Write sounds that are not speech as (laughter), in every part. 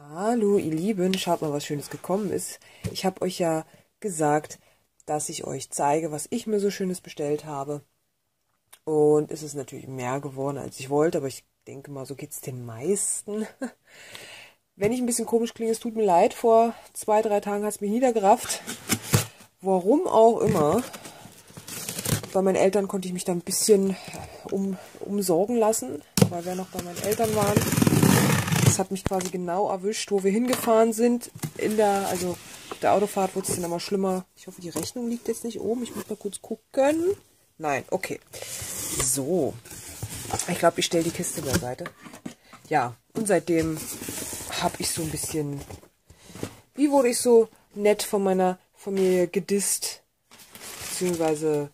Hallo ihr Lieben, schaut mal, was Schönes gekommen ist. Ich habe euch ja gesagt, dass ich euch zeige, was ich mir so Schönes bestellt habe. Und es ist natürlich mehr geworden, als ich wollte, aber ich denke mal, so geht es den meisten. (laughs) Wenn ich ein bisschen komisch klinge, es tut mir leid. Vor zwei, drei Tagen hat es mich niedergerafft. Warum auch immer. Bei meinen Eltern konnte ich mich da ein bisschen um, umsorgen lassen, weil wir noch bei meinen Eltern waren hat mich quasi genau erwischt, wo wir hingefahren sind. In der, also der Autofahrt wurde es dann immer schlimmer. Ich hoffe, die Rechnung liegt jetzt nicht oben. Ich muss mal kurz gucken. Nein, okay. So. Ich glaube, ich stelle die Kiste beiseite. Ja, und seitdem habe ich so ein bisschen... Wie wurde ich so nett von meiner Familie gedisst? Beziehungsweise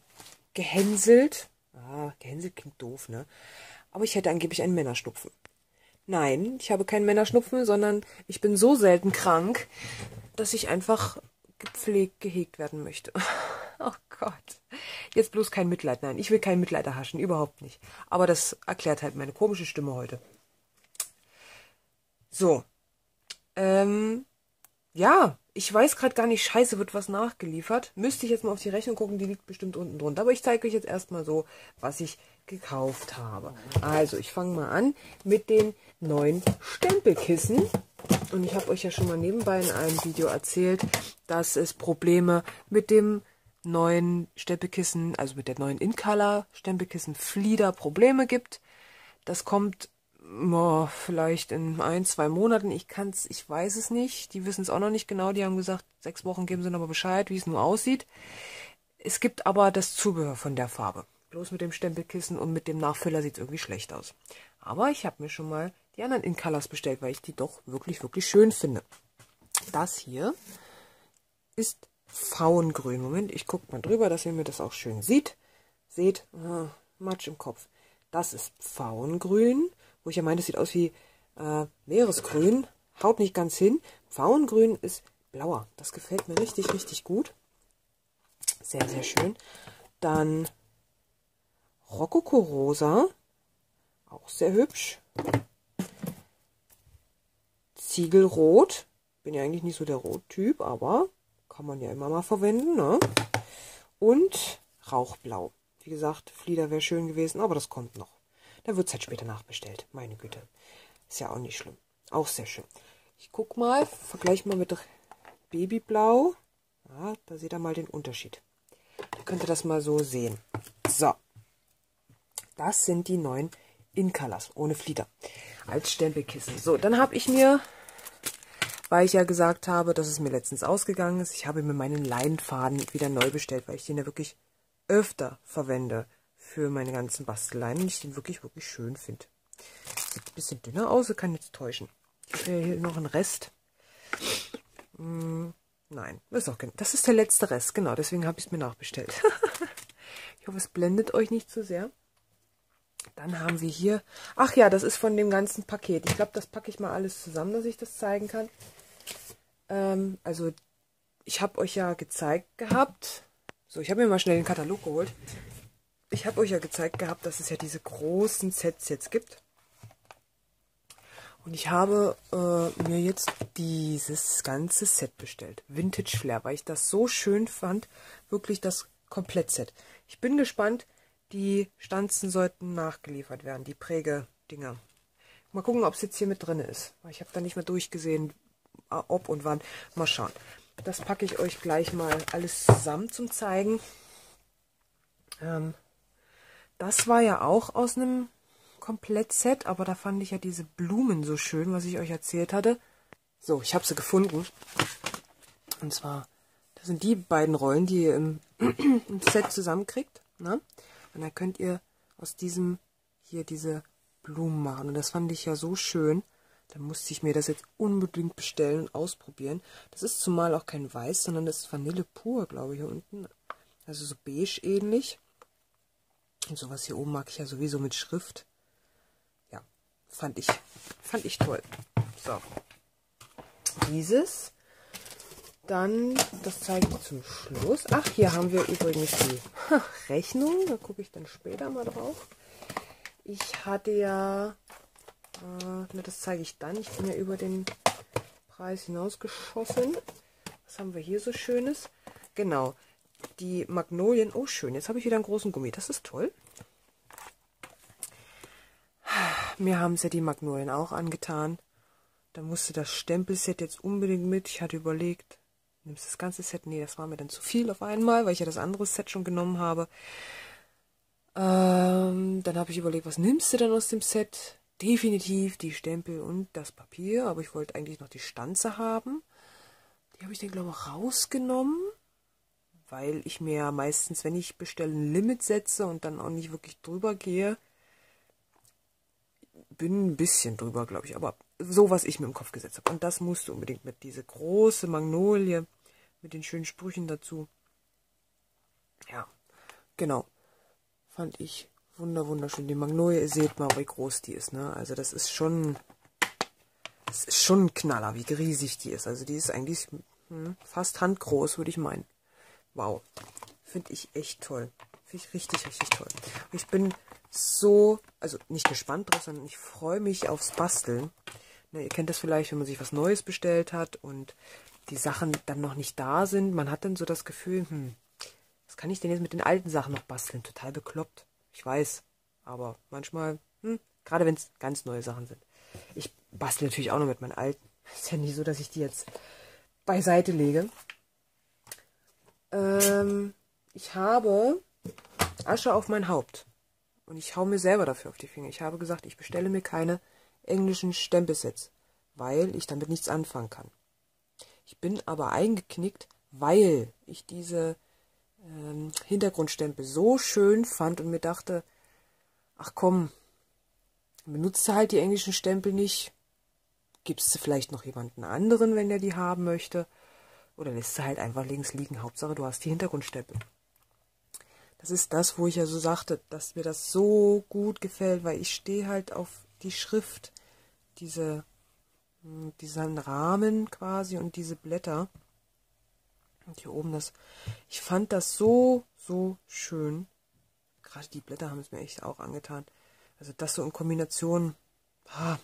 gehänselt. Ah, gehänselt klingt doof, ne? Aber ich hätte angeblich einen Männerstupfen. Nein, ich habe keinen Männerschnupfen, sondern ich bin so selten krank, dass ich einfach gepflegt, gehegt werden möchte. (laughs) Oh Gott. Jetzt bloß kein Mitleid. Nein, ich will kein Mitleid erhaschen, überhaupt nicht. Aber das erklärt halt meine komische Stimme heute. So. Ähm, ja, ich weiß gerade gar nicht, scheiße, wird was nachgeliefert. Müsste ich jetzt mal auf die Rechnung gucken, die liegt bestimmt unten drunter. Aber ich zeige euch jetzt erstmal so, was ich gekauft habe. Also, ich fange mal an mit den neuen Stempelkissen. Und ich habe euch ja schon mal nebenbei in einem Video erzählt, dass es Probleme mit dem neuen Stempelkissen, also mit der neuen InColor Stempelkissen Flieder Probleme gibt. Das kommt oh, vielleicht in ein, zwei Monaten. Ich kann's, ich weiß es nicht. Die wissen es auch noch nicht genau. Die haben gesagt, sechs Wochen geben sie noch mal Bescheid, wie es nur aussieht. Es gibt aber das Zubehör von der Farbe. Bloß mit dem Stempelkissen und mit dem Nachfüller sieht es irgendwie schlecht aus. Aber ich habe mir schon mal die anderen in Colors bestellt, weil ich die doch wirklich, wirklich schön finde. Das hier ist Pfauengrün. Moment, ich gucke mal drüber, dass ihr mir das auch schön sieht. Seht, ah, Matsch im Kopf. Das ist Pfauengrün, wo ich ja meine, das sieht aus wie äh, Meeresgrün. Haut nicht ganz hin. Pfauengrün ist blauer. Das gefällt mir richtig, richtig gut. Sehr, sehr schön. Dann Rokoko Rosa. Auch sehr hübsch. Ziegelrot. Bin ja eigentlich nicht so der Rottyp, aber kann man ja immer mal verwenden. Ne? Und Rauchblau. Wie gesagt, Flieder wäre schön gewesen, aber das kommt noch. Da wird es halt später nachbestellt. Meine Güte. Ist ja auch nicht schlimm. Auch sehr schön. Ich guck mal, vergleiche mal mit Babyblau. Ja, da seht ihr mal den Unterschied. Da könnt ihr das mal so sehen. So. Das sind die neuen In-Colors ohne Flieder als Stempelkissen. So, dann habe ich mir weil ich ja gesagt habe, dass es mir letztens ausgegangen ist. Ich habe mir meinen Leinfaden wieder neu bestellt, weil ich den ja wirklich öfter verwende für meine ganzen Basteleien und ich den wirklich, wirklich schön finde. Sieht ein bisschen dünner aus, kann jetzt täuschen. Habe hier noch einen Rest. Hm, nein, ist auch, das ist der letzte Rest, genau, deswegen habe ich es mir nachbestellt. (laughs) ich hoffe, es blendet euch nicht zu sehr. Dann haben wir hier, ach ja, das ist von dem ganzen Paket. Ich glaube, das packe ich mal alles zusammen, dass ich das zeigen kann. Ähm, also, ich habe euch ja gezeigt gehabt, so, ich habe mir mal schnell den Katalog geholt. Ich habe euch ja gezeigt gehabt, dass es ja diese großen Sets jetzt gibt. Und ich habe äh, mir jetzt dieses ganze Set bestellt. Vintage Flair, weil ich das so schön fand. Wirklich das Komplettset. Ich bin gespannt, die Stanzen sollten nachgeliefert werden, die Prägedinger. Mal gucken, ob es jetzt hier mit drin ist. Ich habe da nicht mehr durchgesehen, ob und wann. Mal schauen. Das packe ich euch gleich mal alles zusammen zum Zeigen. Ähm, das war ja auch aus einem Komplettset, aber da fand ich ja diese Blumen so schön, was ich euch erzählt hatte. So, ich habe sie gefunden. Und zwar, das sind die beiden Rollen, die ihr im, (clears throat) im Set zusammenkriegt. Ne? Und dann könnt ihr aus diesem hier diese Blumen machen. Und das fand ich ja so schön. Dann musste ich mir das jetzt unbedingt bestellen und ausprobieren. Das ist zumal auch kein Weiß, sondern das ist Vanille pur, glaube ich, hier unten. Also so beige ähnlich. Und sowas hier oben mag ich ja sowieso mit Schrift. Ja, fand ich, fand ich toll. So. Dieses dann, das zeige ich zum Schluss. Ach, hier haben wir übrigens die (laughs) Rechnung. Da gucke ich dann später mal drauf. Ich hatte ja, äh, das zeige ich dann. Ich bin ja über den Preis hinausgeschossen. Was haben wir hier so Schönes? Genau, die Magnolien. Oh, schön. Jetzt habe ich wieder einen großen Gummi. Das ist toll. Mir haben sie die Magnolien auch angetan. Da musste das Stempelset jetzt unbedingt mit. Ich hatte überlegt, nimmst du das ganze Set? Nee, das war mir dann zu viel auf einmal, weil ich ja das andere Set schon genommen habe. Ähm, dann habe ich überlegt, was nimmst du denn aus dem Set? Definitiv die Stempel und das Papier, aber ich wollte eigentlich noch die Stanze haben. Die habe ich dann, glaube ich, rausgenommen, weil ich mir meistens, wenn ich bestelle, ein Limit setze und dann auch nicht wirklich drüber gehe. Bin ein bisschen drüber, glaube ich, aber so, was ich mir im Kopf gesetzt habe. Und das musste unbedingt mit, diese große Magnolie mit den schönen Sprüchen dazu. Ja, genau. Fand ich wunder wunderschön. Die Magnolie, ihr seht mal, wie groß die ist, ne? Also das ist schon, das ist schon ein Knaller, wie riesig die ist. Also die ist eigentlich hm, fast handgroß, würde ich meinen. Wow. Finde ich echt toll. Finde ich richtig, richtig toll. Ich bin so, also nicht gespannt drauf, sondern ich freue mich aufs Basteln. Ne, ihr kennt das vielleicht, wenn man sich was Neues bestellt hat und die Sachen dann noch nicht da sind. Man hat dann so das Gefühl, hm, was kann ich denn jetzt mit den alten Sachen noch basteln? Total bekloppt. Ich weiß. Aber manchmal, hm, gerade wenn es ganz neue Sachen sind. Ich bastel natürlich auch noch mit meinen alten. (laughs) Ist ja nicht so, dass ich die jetzt beiseite lege. Ähm, ich habe Asche auf mein Haupt. Und ich hau mir selber dafür auf die Finger. Ich habe gesagt, ich bestelle mir keine englischen Stempelsets, weil ich damit nichts anfangen kann. Ich bin aber eingeknickt, weil ich diese ähm, Hintergrundstempel so schön fand und mir dachte, ach komm, benutzt halt die englischen Stempel nicht. Gibst du vielleicht noch jemanden anderen, wenn der die haben möchte? Oder lässt du halt einfach links liegen. Hauptsache, du hast die Hintergrundstempel. Das ist das, wo ich ja so sagte, dass mir das so gut gefällt, weil ich stehe halt auf die Schrift, diese, hm, diesen Rahmen quasi und diese Blätter. Und hier oben das. Ich fand das so, so schön. Gerade die Blätter haben es mir echt auch angetan. Also das so in Kombination. Ah,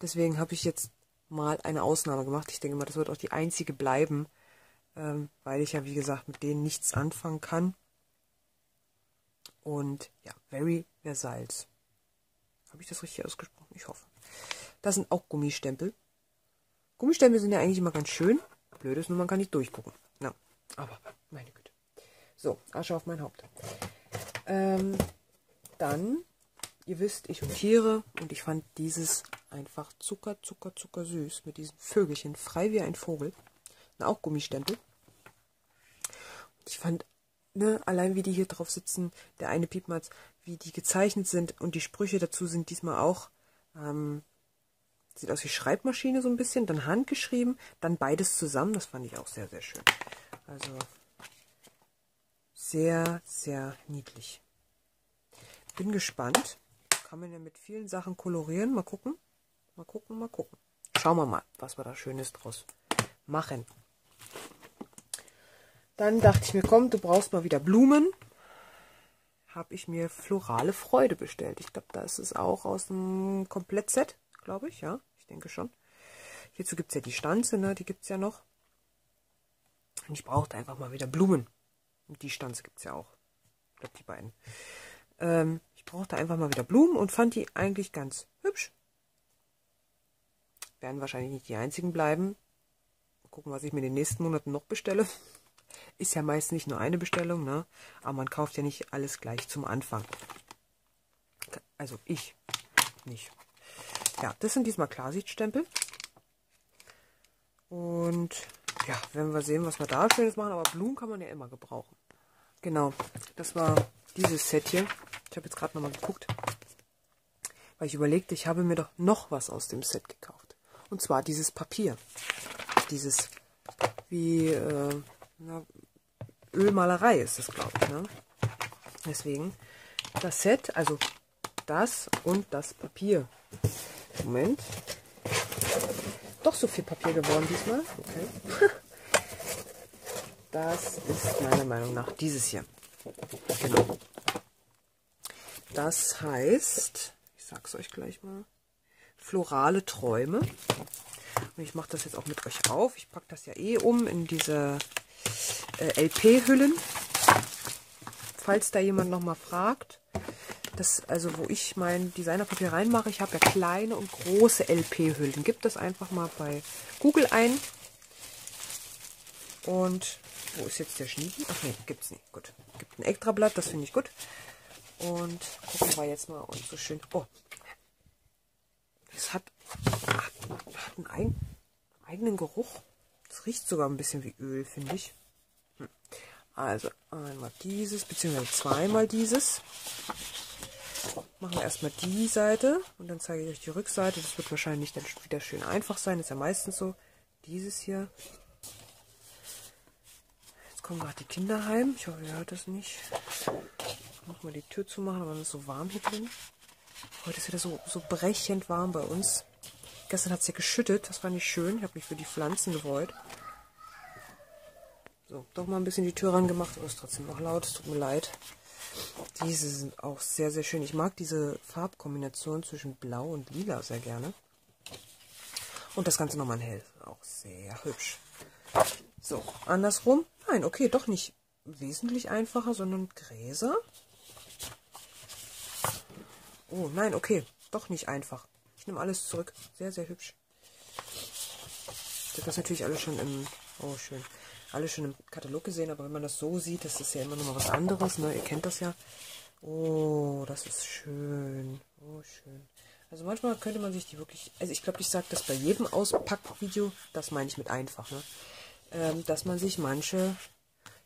deswegen habe ich jetzt mal eine Ausnahme gemacht. Ich denke mal, das wird auch die einzige bleiben, ähm, weil ich ja, wie gesagt, mit denen nichts anfangen kann. Und ja, Very Versalz. Habe ich das richtig ausgesprochen? Ich hoffe. Das sind auch Gummistempel. Gummistempel sind ja eigentlich immer ganz schön. Blöd ist nur, man kann nicht durchgucken. Na, aber meine Güte. So, Asche auf mein Haupt. Ähm, dann, ihr wisst, ich und Tiere und ich fand dieses einfach Zucker, Zucker, Zucker süß mit diesen Vögelchen, frei wie ein Vogel. Auch Gummistempel. Ich fand, ne, allein wie die hier drauf sitzen, der eine Piepmatz, wie die gezeichnet sind und die Sprüche dazu sind diesmal auch, ähm, sieht aus wie Schreibmaschine so ein bisschen, dann handgeschrieben, dann beides zusammen, das fand ich auch sehr, sehr schön. Also sehr, sehr niedlich. Bin gespannt. Kann man ja mit vielen Sachen kolorieren. Mal gucken. Mal gucken, mal gucken. Schauen wir mal, was wir da Schönes draus machen. Dann dachte ich mir, komm, du brauchst mal wieder Blumen. Habe ich mir Florale Freude bestellt. Ich glaube, da ist es auch aus dem Komplettset, glaube ich, ja. Ich denke schon. Hierzu gibt es ja die Stanze, ne? Die gibt es ja noch. Und ich brauchte einfach mal wieder Blumen. Und die Stanze gibt es ja auch. Ich glaube, die beiden. Ähm, ich brauchte einfach mal wieder Blumen und fand die eigentlich ganz hübsch. Werden wahrscheinlich nicht die einzigen bleiben. Mal gucken, was ich mir in den nächsten Monaten noch bestelle. Ist ja meist nicht nur eine Bestellung, ne? Aber man kauft ja nicht alles gleich zum Anfang. Also ich nicht. Ja, das sind diesmal Klarsichtstempel. Und ja, werden wir sehen, was wir da Schönes machen. Aber Blumen kann man ja immer gebrauchen. Genau, das war dieses Set hier. Ich habe jetzt gerade nochmal geguckt, weil ich überlegte, ich habe mir doch noch was aus dem Set gekauft. Und zwar dieses Papier. Dieses, wie, äh, na, Ölmalerei ist das, glaube ich. Ne? Deswegen das Set, also das und das Papier. Moment. Doch so viel Papier geworden diesmal. Okay. (laughs) Das ist meiner Meinung nach dieses hier. Genau. Das heißt, ich sag's euch gleich mal, Florale Träume. Und ich mache das jetzt auch mit euch auf. Ich packe das ja eh um in diese äh, LP-Hüllen. Falls da jemand nochmal fragt. Das, also wo ich mein Designerpapier reinmache, ich habe ja kleine und große LP-Hüllen. Gibt das einfach mal bei Google ein. Und wo ist jetzt der Schnieden? Ach nee, gibt's nicht. Gut. Gibt ein Extrablatt, das finde ich gut. Und gucken wir jetzt mal und so schön. Oh. Es hat, hat, einen eigen, eigenen Geruch. Es riecht sogar ein bisschen wie Öl, finde ich. Hm. Also einmal dieses, beziehungsweise zweimal dieses. Machen wir erstmal die Seite und dann zeige ich euch die Rückseite. Das wird wahrscheinlich dann wieder schön einfach sein. Ist ja meistens so. Dieses hier. Jetzt kommen gerade die Kinder heim. Ich hoffe, ihr hört das nicht. Noch mal die Tür zumachen, aber es ist so warm hier drin. Heute ist wieder so, so brechend warm bei uns. Gestern hat es ja geschüttet. Das war nicht schön. Ich habe mich für die Pflanzen gefreut. So, doch mal ein bisschen die Tür rangemacht, aber es ist trotzdem noch laut. Es tut mir leid. Diese sind auch sehr, sehr schön. Ich mag diese Farbkombination zwischen Blau und Lila sehr gerne. Und das Ganze nochmal in Hell. Auch sehr hübsch. So, andersrum. Nein, okay, doch nicht wesentlich einfacher, sondern Gräser. Oh, nein, okay. Doch nicht einfach. Ich nehme alles zurück. Sehr, sehr hübsch. Ich habe das natürlich alles schon im... Oh, schön alle schon im Katalog gesehen, aber wenn man das so sieht, das ist ja immer noch mal was anderes. Ne? Ihr kennt das ja. Oh, das ist schön. Oh, schön. Also manchmal könnte man sich die wirklich, also ich glaube, ich sage das bei jedem Auspackvideo, das meine ich mit einfach, ne? Ähm, dass man sich manche,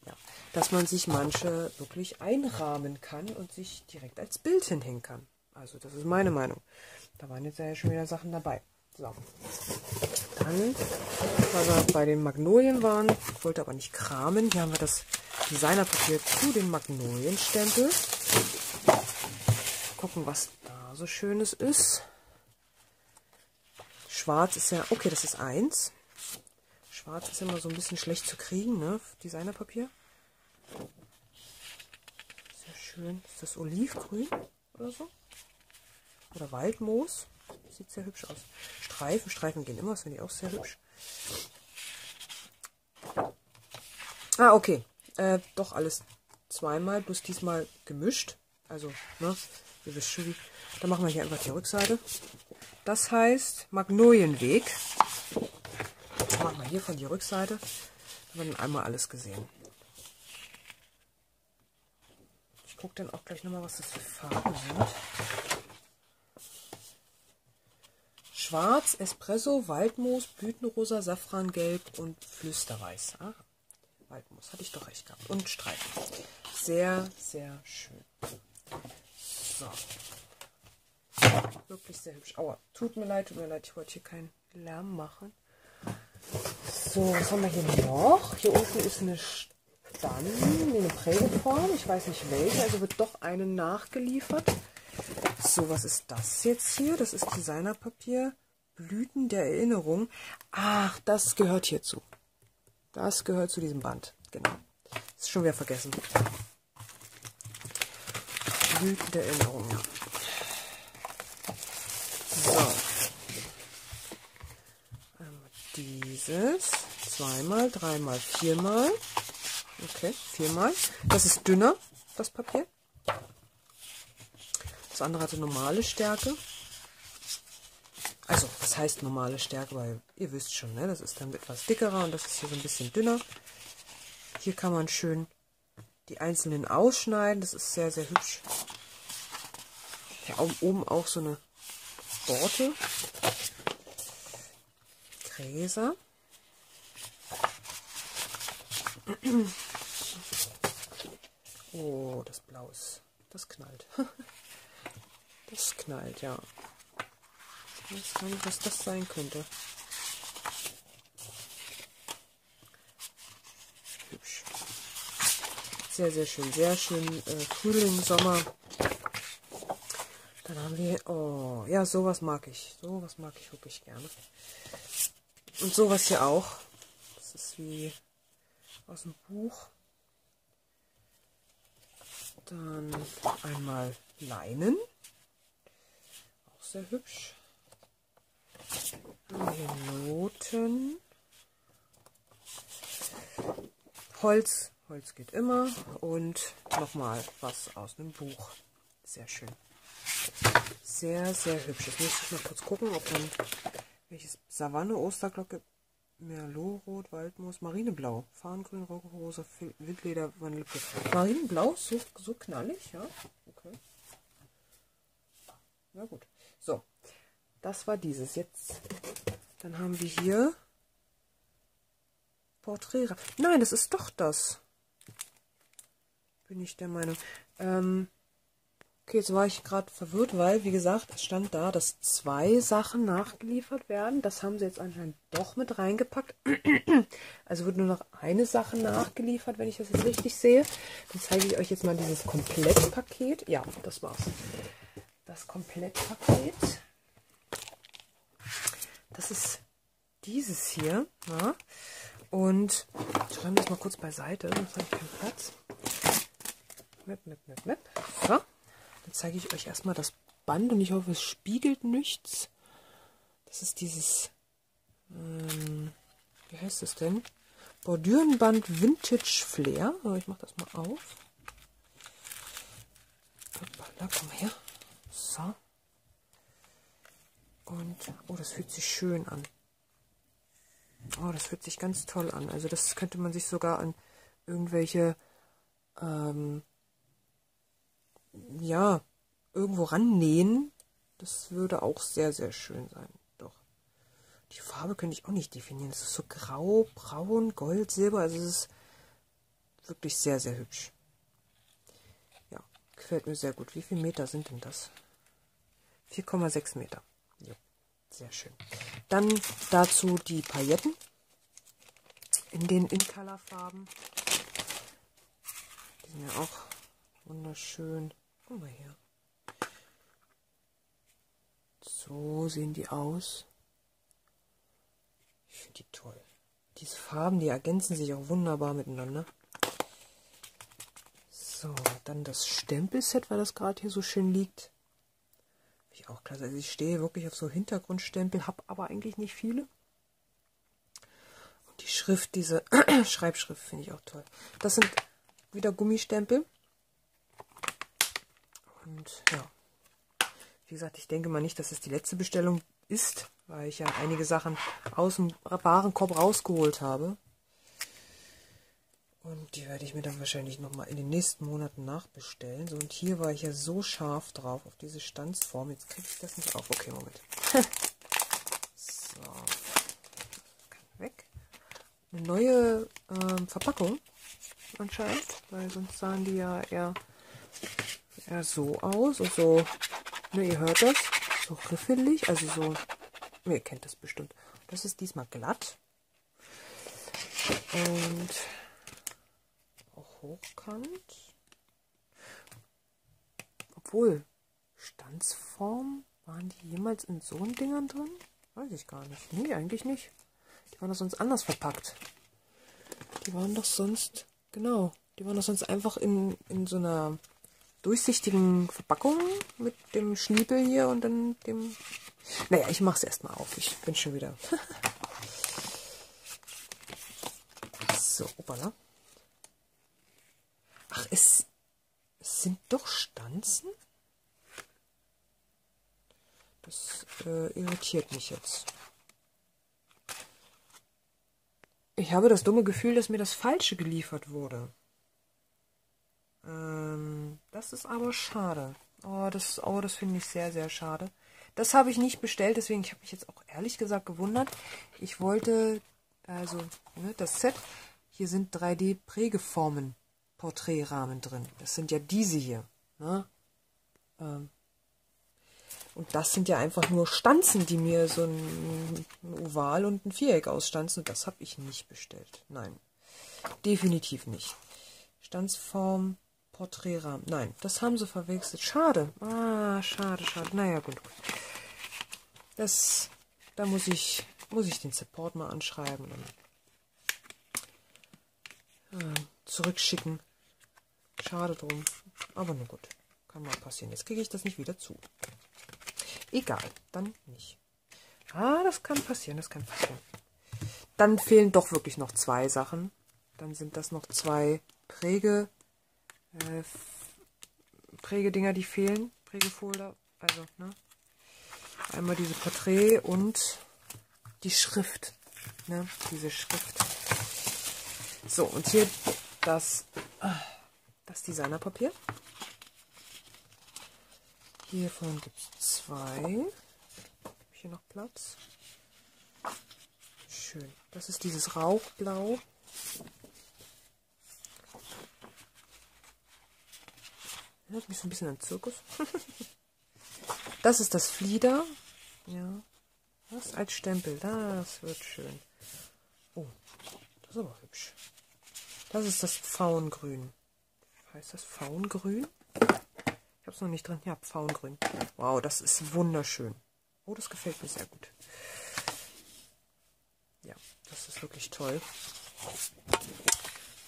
ja, dass man sich manche wirklich einrahmen kann und sich direkt als Bild hinhängen kann. Also das ist meine Meinung. Da waren jetzt ja schon wieder Sachen dabei. So. Dann, weil wir bei den Magnolien waren, wollte aber nicht kramen. Hier haben wir das Designerpapier zu den Magnolienstempel. Gucken, was da so Schönes ist. Schwarz ist ja, okay, das ist eins. Schwarz ist immer so ein bisschen schlecht zu kriegen, ne? Designerpapier. Sehr schön. Ist das Olivgrün oder so? Oder Waldmoos? Sieht sehr hübsch aus. Streifen, Streifen gehen immer, das finde ich auch sehr hübsch. Ah, okay. Äh, doch alles zweimal, bloß diesmal gemischt. Also, ne, ihr wisst schon wie. Dann machen wir hier einfach die Rückseite. Das heißt Magnolienweg. Dann machen wir hier von die Rückseite. Dann haben wir dann einmal alles gesehen. Ich gucke dann auch gleich nochmal, was das für Farben sind. Schwarz, Espresso, Waldmoos, Blütenrosa, Safrangelb und Flüsterweiß. Ah, Waldmoos, hatte ich doch recht gehabt. Und Streifen. Sehr, sehr schön. So. Wirklich sehr hübsch. Aua, tut mir leid, tut mir leid, ich wollte hier keinen Lärm machen. So, was haben wir hier noch? Hier unten ist eine Stand, eine Prägeform. Ich weiß nicht welche, also wird doch eine nachgeliefert. So, was ist das jetzt hier? Das ist Designerpapier. Blüten der Erinnerung. Ach, das gehört hierzu. Das gehört zu diesem Band. Genau. Ist schon wieder vergessen. Blüten der Erinnerung. So. Einmal dieses. Zweimal, dreimal, viermal. Okay, viermal. Das ist dünner, das Papier. Das andere hatte normale Stärke. Also, was heißt normale Stärke? Weil ihr wisst schon, ne? das ist dann etwas dickerer und das ist hier so ein bisschen dünner. Hier kann man schön die einzelnen ausschneiden. Das ist sehr, sehr hübsch. Hier oben auch so eine Borte. Gräser. Oh, das Blau ist, das knallt. (laughs) Das knallt, ja. Ich weiß gar nicht, was das sein könnte. Hübsch. Sehr, sehr schön. Sehr schön äh, Frühling, Sommer. Dann haben wir, oh, ja, sowas mag ich. Sowas mag ich wirklich gerne. Und sowas hier auch. Das ist wie aus dem Buch. Dann einmal Leinen sehr hübsch. Hier Noten. Holz. Holz geht immer. Und nochmal was aus einem Buch. Sehr schön. Sehr, sehr hübsch. Jetzt muss ich mal kurz gucken, ob dann welches Savanne, Osterglocke, Merlot, Waldmoos, Marineblau, Farngrün, Roggenrose, Wildleder, Vanilleblü. Marineblau, so, so knallig, ja. Okay. Na gut. So, das war dieses. Jetzt, dann haben wir hier Porträt. Nein, das ist doch das. Bin ich der Meinung. Ähm, Okay, jetzt war ich gerade verwirrt, weil, wie gesagt, es stand da, dass zwei Sachen nachgeliefert werden. Das haben sie jetzt anscheinend doch mit reingepackt. (clears throat) Also wird nur noch eine Sache nachgeliefert, wenn ich das jetzt richtig sehe. Dann zeige ich euch jetzt mal dieses Komplettpaket. Ja, das war's. Das Komplettpaket. Das ist dieses hier. Ja. Und ich räume das mal kurz beiseite, sonst habe ich keinen Platz. Mip, mip, mip, mip. So. Dann zeige ich euch erstmal das Band und ich hoffe, es spiegelt nichts. Das ist dieses, ähm, wie heißt es denn? Bordürenband Vintage Flair. So, ich mache das mal auf. Hoppala, komm her. So. Und, oh, das fühlt sich schön an. Oh, das fühlt sich ganz toll an. Also das könnte man sich sogar an irgendwelche ähm, ja, irgendwo rannähen. Das würde auch sehr, sehr schön sein. Doch. Die Farbe könnte ich auch nicht definieren. Es ist so grau, braun, gold, silber. Also es ist wirklich sehr, sehr hübsch. Gefällt mir sehr gut. Wie viele Meter sind denn das? 4,6 Meter. Ja, sehr schön. Dann dazu die Pailletten in den In-Color-Farben. Die sind ja auch wunderschön. Guck mal her. So sehen die aus. Ich finde die toll. Diese Farben, die ergänzen sich auch wunderbar miteinander. So, dann das Stempelset, weil das gerade hier so schön liegt. Ich auch klasse. Also ich stehe wirklich auf so Hintergrundstempel, habe aber eigentlich nicht viele. Und die Schrift, diese (clears throat) Schreibschrift finde ich auch toll. Das sind wieder Gummistempel. Und ja, wie gesagt, ich denke mal nicht, dass es die letzte Bestellung ist, weil ich ja einige Sachen aus dem Warenkorb rausgeholt habe. Und die werde ich mir dann wahrscheinlich nochmal in den nächsten Monaten nachbestellen. So, und hier war ich ja so scharf drauf, auf diese Stanzform. Jetzt kriege ich das nicht auf. Okay, Moment. (laughs) so. Weg. Eine neue ähm, Verpackung anscheinend, weil sonst sahen die ja eher ja so aus und so, ne, ihr hört das, so riffelig, also so, ihr kennt das bestimmt. Das ist diesmal glatt und hochkant. Obwohl, Stanzform, waren die jemals in so einen Dingern drin? Weiß ich gar nicht. Nee, eigentlich nicht. Die waren doch sonst anders verpackt. Die waren doch sonst, genau, die waren doch sonst einfach in, in so einer durchsichtigen Verpackung mit dem Schniepel hier und dann dem... Naja, ich mache es erstmal auf. Ich bin schon wieder... (laughs) so, opala. Ach, es, es sind doch Stanzen? Das äh, irritiert mich jetzt. Ich habe das dumme Gefühl, dass mir das Falsche geliefert wurde. Ähm, das ist aber schade. Oh, das, oh, das finde ich sehr, sehr schade. Das habe ich nicht bestellt, deswegen ich habe mich jetzt auch ehrlich gesagt gewundert. Ich wollte, also ne, das Set, hier sind 3D-Prägeformen, Porträtrahmen drin. Das sind ja diese hier. Ne? Ähm, und das sind ja einfach nur Stanzen, die mir so ein, ein Oval und ein Viereck ausstanzen. Und das habe ich nicht bestellt. Nein, definitiv nicht. Stanzform, Porträtrahmen. Nein, das haben sie verwechselt. Schade. Ah, schade, schade. Naja, gut. Das, da muss ich, muss ich den Support mal anschreiben und äh, zurückschicken. Schade drum. Aber nur gut. Kann mal passieren. Jetzt kriege ich das nicht wieder zu. Egal, dann nicht. Ah, das kann passieren, das kann passieren. Dann fehlen doch wirklich noch zwei Sachen. Dann sind das noch zwei Präge, äh, Prägedinger, die fehlen. Prägefolder. Also, ne? Einmal diese Porträt und die Schrift. Ne? Diese Schrift. So, und hier das, das Designerpapier. Hiervon gibt es zwei. Hier noch Platz. Schön. Das ist dieses Rauchblau. Erinnert mich so ein bisschen an Zirkus. (laughs) das ist das Flieder. Ja. Das als Stempel. Das wird schön. Oh, das ist aber hübsch. Das ist das Pfauengrün. Heißt das Pfauengrün? Ich habe es noch nicht drin. Ja, Pfauengrün. Wow, das ist wunderschön. Oh, das gefällt mir sehr gut. Ja, das ist wirklich toll.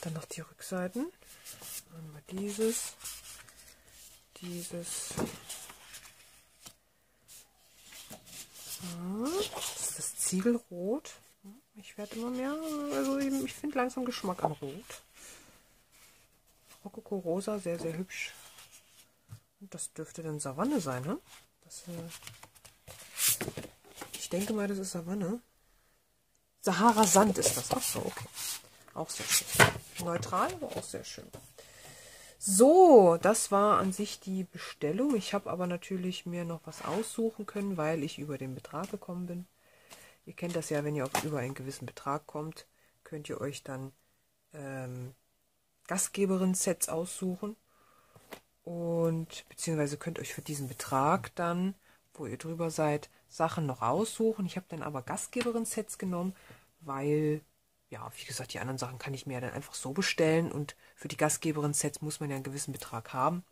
Dann noch die Rückseiten. Einmal dieses, dieses. Das ist das Ziegelrot. Ich werde immer mehr, also ich finde langsam Geschmack an Rot. Rokoko Rosa, sehr, sehr hübsch. Und das dürfte dann Savanne sein, ne? Das, äh ich denke mal, das ist Savanne. Sahara Sand ist das. Ach so, okay. Auch sehr schön. Neutral, aber auch sehr schön. So, das war an sich die Bestellung. Ich habe aber natürlich mir noch was aussuchen können, weil ich über den Betrag gekommen bin. Ihr kennt das ja, wenn ihr auf über einen gewissen Betrag kommt, könnt ihr euch dann ähm, Gastgeberin-Sets aussuchen. Und beziehungsweise könnt euch für diesen Betrag dann, wo ihr drüber seid, Sachen noch aussuchen. Ich habe dann aber Gastgeberin-Sets genommen, weil, ja, wie gesagt, die anderen Sachen kann ich mir ja dann einfach so bestellen. Und für die Gastgeberin-Sets muss man ja einen gewissen Betrag haben.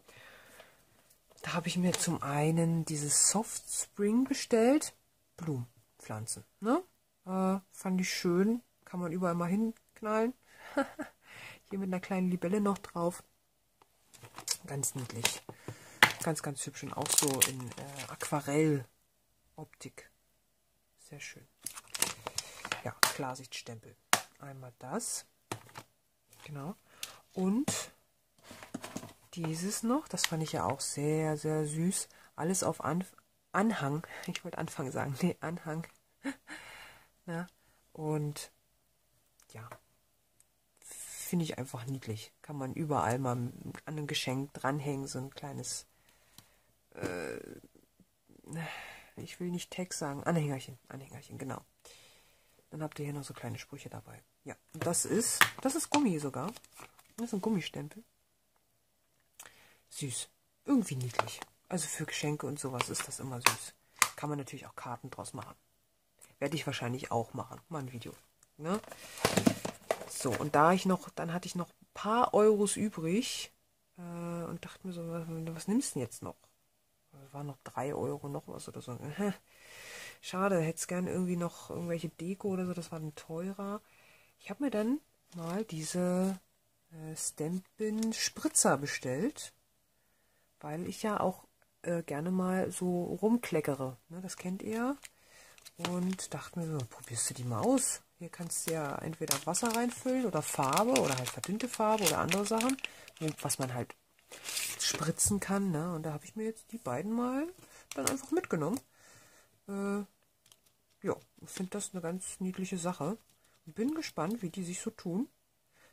Da habe ich mir zum einen dieses Soft Spring bestellt. Blumen. Pflanzen. Ne? Äh, fand ich schön. Kann man überall mal hinknallen. (laughs) Hier mit einer kleinen Libelle noch drauf. Ganz niedlich. Ganz, ganz hübsch und auch so in äh, Aquarell-Optik. Sehr schön. Ja, Klarsichtstempel. Einmal das. Genau. Und dieses noch, das fand ich ja auch sehr, sehr süß. Alles auf Anf Anhang, (laughs) ich wollte Anfang sagen, nee, Anhang. (laughs) Na, und ja, finde ich einfach niedlich. Kann man überall mal an einem Geschenk dranhängen, so ein kleines, äh, ich will nicht Text sagen, Anhängerchen, Anhängerchen, genau. Dann habt ihr hier noch so kleine Sprüche dabei. Ja, und das ist, das ist Gummi sogar. Das ist ein Gummistempel. Süß. Irgendwie niedlich. Also für Geschenke und sowas ist das immer süß. Kann man natürlich auch Karten draus machen. Werde ich wahrscheinlich auch machen. Mal ein Video. Ne? So, und da ich noch, dann hatte ich noch ein paar Euros übrig äh, und dachte mir so, was, was nimmst du denn jetzt noch? War noch drei Euro noch was oder so. Schade, hätte es gerne irgendwie noch irgendwelche Deko oder so, das war dann teurer. Ich habe mir dann mal diese äh, Stampin Spritzer bestellt, weil ich ja auch äh, gerne mal so rumkleckere. Ne, das kennt ihr. Und dachte mir so, probierst du die mal aus. Hier kannst du ja entweder Wasser reinfüllen oder Farbe oder halt verdünnte Farbe oder andere Sachen, was man halt spritzen kann. Ne? Und da habe ich mir jetzt die beiden mal dann einfach mitgenommen. Äh, ja, ich finde das eine ganz niedliche Sache. Bin gespannt, wie die sich so tun.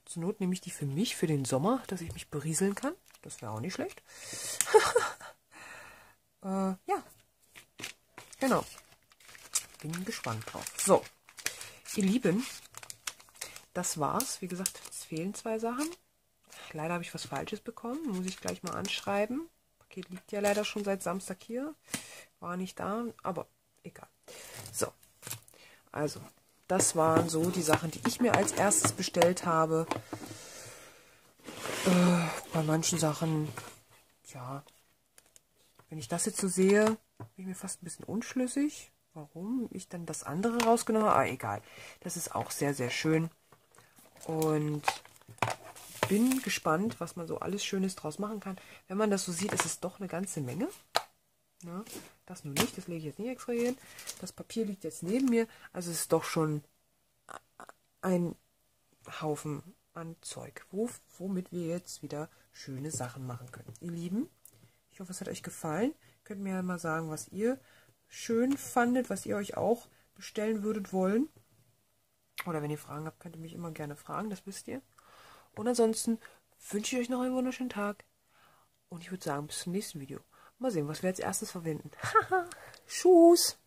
Zur Not nehme ich die für mich, für den Sommer, dass ich mich berieseln kann. Das wäre auch nicht schlecht. (laughs) äh, ja, genau. Bin gespannt drauf. So, ihr Lieben, das war's. Wie gesagt, es fehlen zwei Sachen. Leider habe ich was Falsches bekommen. Muss ich gleich mal anschreiben. Paket liegt ja leider schon seit Samstag hier. War nicht da, aber egal. So, also, das waren so die Sachen, die ich mir als erstes bestellt habe. Äh, bei manchen Sachen, ja, wenn ich das jetzt so sehe, bin ich mir fast ein bisschen unschlüssig, warum ich dann das andere rausgenommen habe. Aber egal, das ist auch sehr, sehr schön. Und bin gespannt, was man so alles Schönes draus machen kann. Wenn man das so sieht, ist es doch eine ganze Menge. Ja, Das nur nicht, das lege ich jetzt nicht extra hin. Das Papier liegt jetzt neben mir. Also es ist doch schon ein Haufen an Zeug, wo, womit wir jetzt wieder schöne Sachen machen können. Ihr Lieben, ich hoffe, es hat euch gefallen. Könnt mir ja mal sagen, was ihr schön fandet, was ihr euch auch bestellen würdet wollen. Oder wenn ihr Fragen habt, könnt ihr mich immer gerne fragen, das wisst ihr. Und ansonsten wünsche ich euch noch einen wunderschönen Tag. Und ich würde sagen, bis zum nächsten Video. Mal sehen, was wir als erstes verwenden. (laughs) Haha, Tschüss.